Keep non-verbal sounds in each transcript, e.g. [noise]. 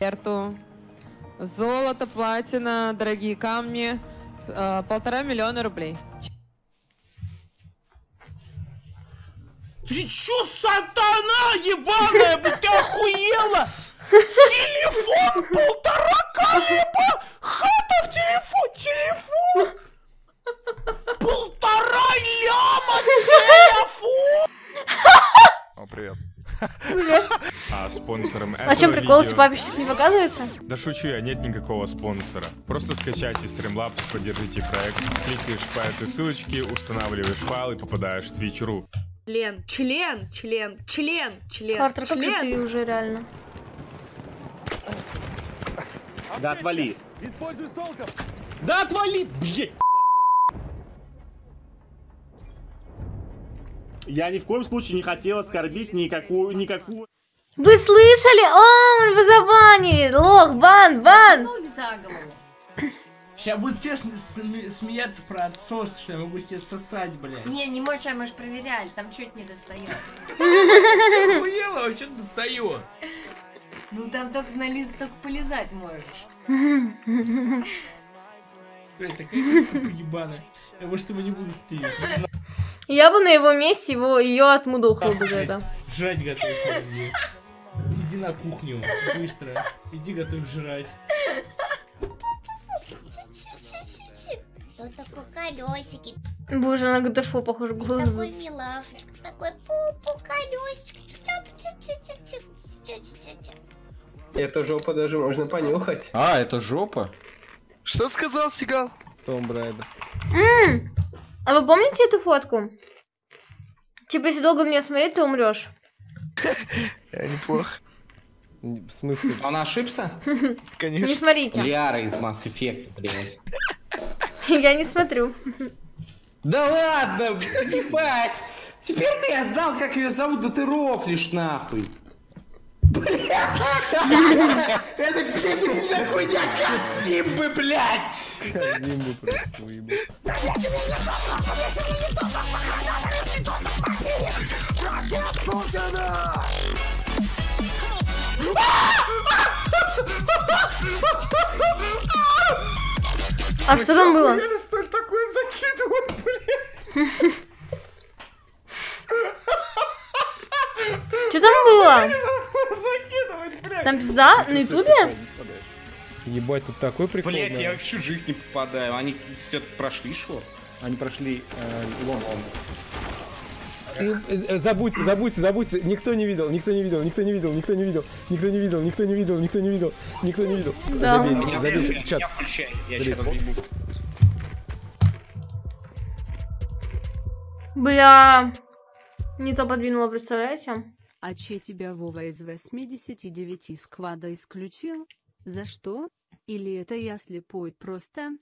Эрту. Золото, платина, дорогие камни. э, Полтора миллиона рублей. Ты чё, сатана ебаная, ты охуела? [laughs] Телефон полтора калиба! Хата в телефон, телефон! Полтора ляма телефон! О, привет. Спонсором А чем этого прикол, типа папе не показывается? Да шучу я, нет никакого спонсора. Просто скачайте Streamlabs, поддержите проект, кликаешь по этой ссылочке, устанавливаешь файл и попадаешь в Twitch.ru. Член, член, член, член, член. Картер, как же член. ты уже реально? Да отвали. Да отвали, блядь. Я ни в коем случае не хотел оскорбить никакую, никакую... Вы слышали? О, он его забанили! Лох, бан, бан! Сейчас будут все см- см- смеяться про отсос, что я могу себе сосать, блядь. Не, не можешь, а мы же проверяли, там чуть не достает. Ты охуела, вообще достаю. Ну там только на лист только полезать можешь. Блядь, такая сука ебаная. Я может его не буду стырить. Я бы на его месте его ее отмудохала бы за это. Жрать готовь, блядь. Иди на кухню, быстро. Иди готовь жрать. Тут такой колесики, Боже, на ГТФО похож голос. такой милашечка, такой пупу, колесик. Это жопа даже можно понюхать. А, это жопа? Что сказал Сигал? Том Брайда. А вы помните эту фотку? Типа, если долго на нее смотреть, ты умрешь. Я [laughs] неплохо. В смысле? Он ошибся? [laughs] Не Конечно. смотрите. Лиара из Mass Effect, блядь. [laughs] Я не смотрю. Да ладно, ебать! Теперь-то я знал, как ее зовут, да ты рофлишь нахуй. [laughs] Это пиздец хуйня, как Симбы, блядь! Зиму просто уебал. А что там было? Столь такое закидывать, блядь. Что там было? Закидывать, блядь. Там пизда на ютубе? Ебать, тут такой прикол. Блять, я в чужих не попадаю. Они все-таки прошли шо? Они прошли э, Лондон. Э, э, Забудьте, забудьте, забудьте. Никто не видел, никто не видел, никто не видел, никто не видел, никто не видел, никто не видел, никто не видел, никто не видел. Да. Забейте, забейте, чат. Бля. Не то подвинула, представляете? А че тебя Вова из 89 сквада исключил? За что? Или это я слепой просто?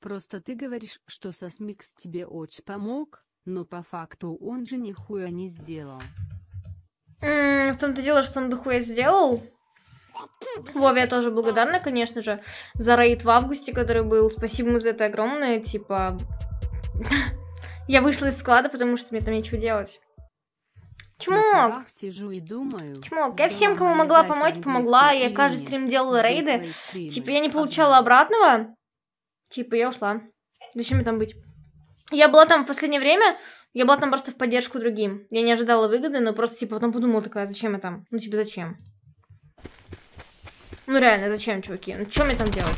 Просто ты говоришь, что Сосмикс тебе очень помог, но по факту он же нихуя не сделал. М, В том-то дело, что он дохуя сделал. Вове я тоже благодарна, конечно же, за рейд в августе, который был. Спасибо ему за это огромное. Типа, [laughs] я вышла из склада, потому что мне там нечего делать. Чмок! сижу и думаю. Чмок, я всем, кому могла помочь, помогла. Я каждый стрим делала рейды. Типа, я не получала обратного. Типа, я ушла. Зачем мне там быть? Я была там в последнее время, я была там просто в поддержку другим. Я не ожидала выгоды, но просто, типа, потом подумала такая, зачем я там? Ну, типа, зачем? Ну, реально, зачем, чуваки? Ну, что мне там делать?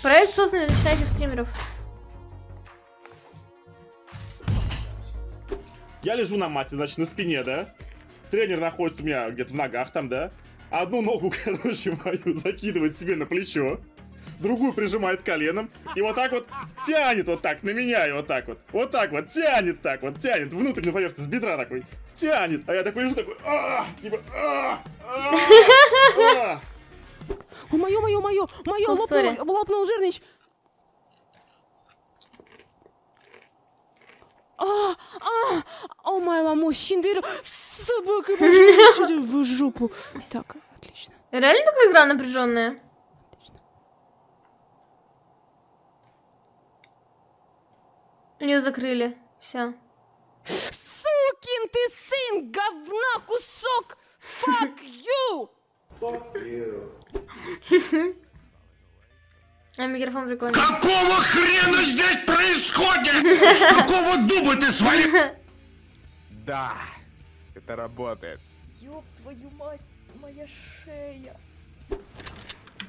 Проект создан для начинающих стримеров. Я лежу на мате, значит, на спине, да? Тренер находится у меня где-то в ногах там, да? Одну ногу, [laughs] короче, мою закидывает себе на плечо, другую прижимает коленом, и вот так вот тянет вот так на меня, и вот так вот. Вот так вот, тянет так вот, тянет, внутреннюю поверхность, с бедра такой, тянет. А я такой лежу, такой, а, типа, а, а, а. О, мое, мое, мое, мое, лопнул, лопнул жирнич. А, а, о, моя мама, Синдер, собака, в жопу. Так, отлично. Реально такая игра напряженная? Ее закрыли. Все. Сукин ты сын, говна, кусок! Fuck you! [laughs] А микрофон прикольный. Какого хрена здесь происходит? [laughs] С какого дуба ты свалил? [laughs] Да, это работает. Ёб твою мать, моя шея.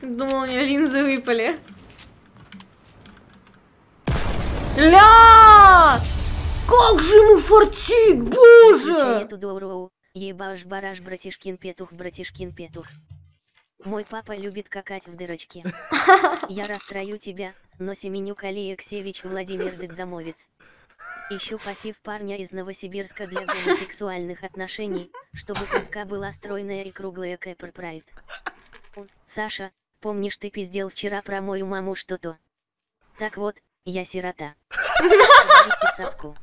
Думал, у нее линзы выпали. Ля! Как же ему фартит, боже! Эту дуру. Ебаш бараш братишкин петух братишкин петух. Мой папа любит какать в дырочке. [laughs] Я расстрою тебя, но Семенюк Алексеевич Владимир Деддомовец. Ищу пассив парня из Новосибирска для гомосексуальных отношений, чтобы попка была стройная и круглая Кэпер Прайд. Саша, помнишь ты пиздел вчера про мою маму что-то? Так вот, я сирота. Говорите [laughs] сапку.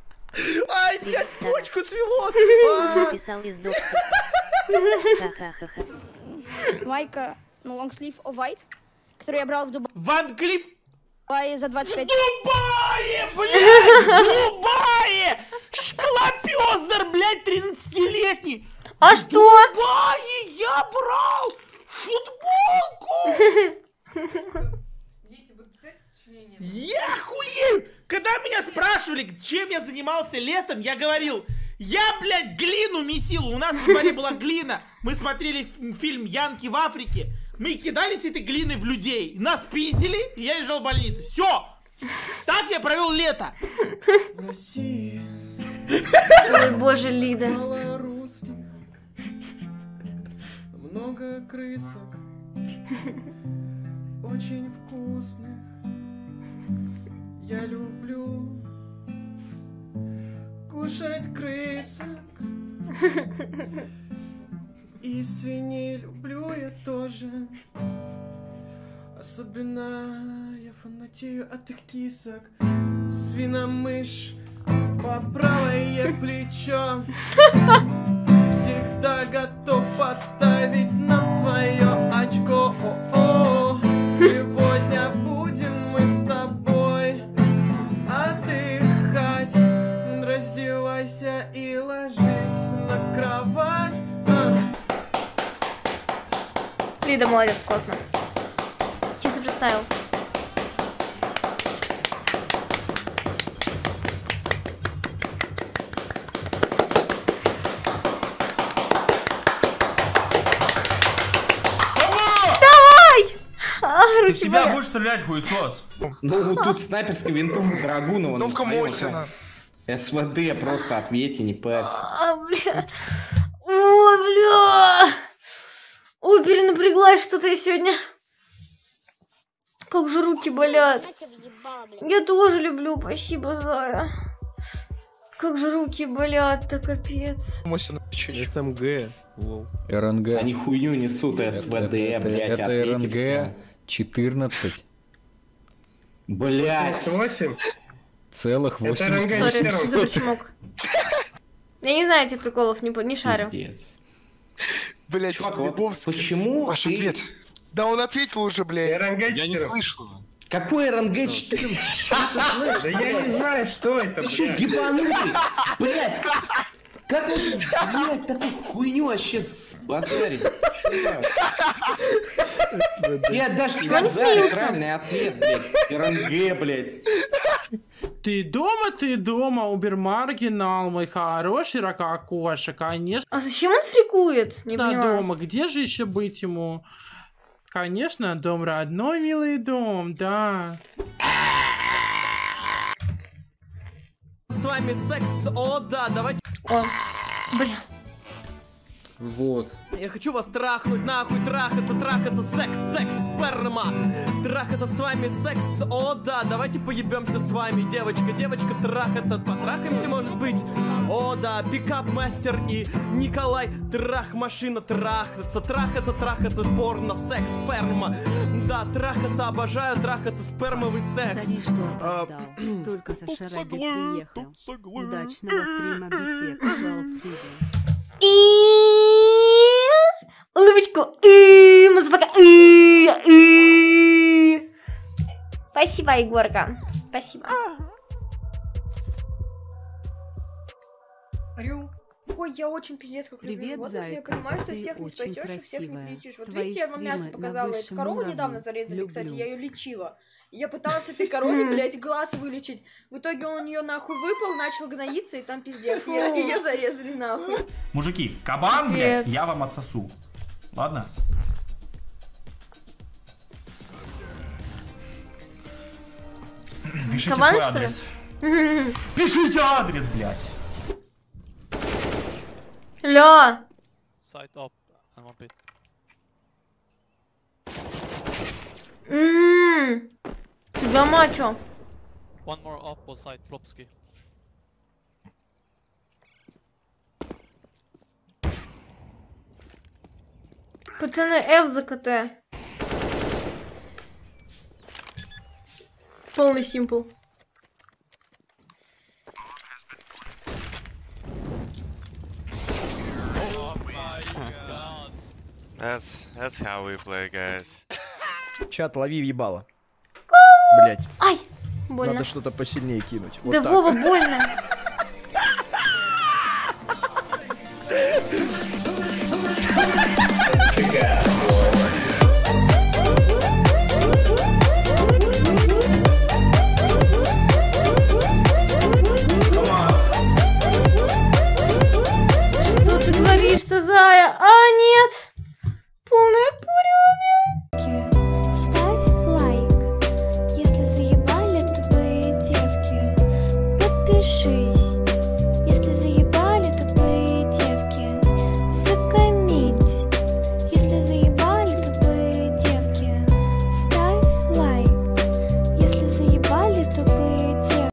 Ай, блядь, почку свело! А. Писал из докса. Ха-ха-ха-ха. Майка, ну, лонгслив white, который я брал в Дубае. Ван Клип за 25. Дубае, блядь! Дубае! Шклопёздер, блядь, 13-летний! А что? Дубае я брал футболку! Я охуею! Когда меня спрашивали, чем я занимался летом, я говорил, я, блядь, глину месил. У нас в дворе была глина. Мы смотрели фильм «Янки в Африке». Мы кидались этой глиной в людей. Нас пиздили, и я лежал в больнице. Все! Так я провел лето. Ой, боже, Лида. Много крысок, очень вкусных. Я люблю кушать крысок. И свиней люблю я тоже. Особенно я фанатею от их кисок. Свиномышь по правое плечо. Всегда готов подставить нам свое Лида, молодец, классно. Чисто представил. Давай! А, Ты в руки себя будешь стрелять, хуесос? Ну, тут снайперской винтовка Драгунова. Ну, в Камосина. СВД просто ответь и не парься. А, бля. Ой, бля. Ой, перенапряглась что-то я сегодня. Как же руки болят. Я тоже люблю, спасибо, Зая. Как же руки болят-то, капец. СМГ. Лол. РНГ. Они хуйню несут, СВД, это, блядь, это РНГ всё. 14 Блядь. 8. целых Это 80. РНГ Сори, что за почемок? Я не знаю этих приколов, не, по- не шарю. Блять, вот почему Ваш ты- ответ. Да он ответил уже, блядь. РНГ Я не 14. слышал. Какой РНГ 4? Да я не знаю, что это, Ты что, ебанутый? Блядь, как- вот, блядь, такую хуйню вообще сбазарить? Они сказали смеются? правильный ответ, блядь. РНГ, блядь. Ты дома, ты дома, убер-маргинал, мой хороший ракокоша, конечно. А зачем он фрикует? Не Да, понимаю. дома, где же еще быть ему? Конечно, дом родной, милый дом, да. С вами секс, о да, давайте. О, бля. Вот. Я хочу вас трахнуть, нахуй, трахаться, трахаться, секс, секс, сперма. Трахаться с вами, секс, о да, давайте поебемся с вами, девочка, девочка, трахаться, потрахаемся, может быть. О да, пикап мастер и Николай, трах машина, трахаться, трахаться, трахаться, порно, секс, сперма. Да, трахаться, обожаю трахаться, спермовый секс. Смотри, что А, опоздал. [clears throat] Только тут Саша соглы, приехал. Удачного стрима. И улыбочку. И мазафака. И, и. Спасибо, Егорка. Спасибо. Ой, я очень пиздец как люблю Привет, животных, но я зайка. понимаю, что Ты всех не спасешь и всех не красивая. полечишь. Вот Твои видите, я вам мясо показала. Эту корову уровне. недавно зарезали, кстати, Люблю. я ее лечила. Я пыталась этой корове, блядь, глаз вылечить. В итоге он у нее нахуй выпал, начал гноиться, и там пиздец. Ее, зарезали нахуй. Мужики, кабан, блядь, Капец. я вам отсосу. Ладно? Пишите Кабан, свой адрес. [laughs] Пишите адрес, блядь. Ля. Up and one bit. Ммм. Гамачо. One more up was side Plopsky. Пацаны, F за КТ. Полный симпл. That's that's how we play, guys. Чат, лови ебало. Блять. Ай, больно. Надо что-то посильнее кинуть. Вот Да так. Вова, больно.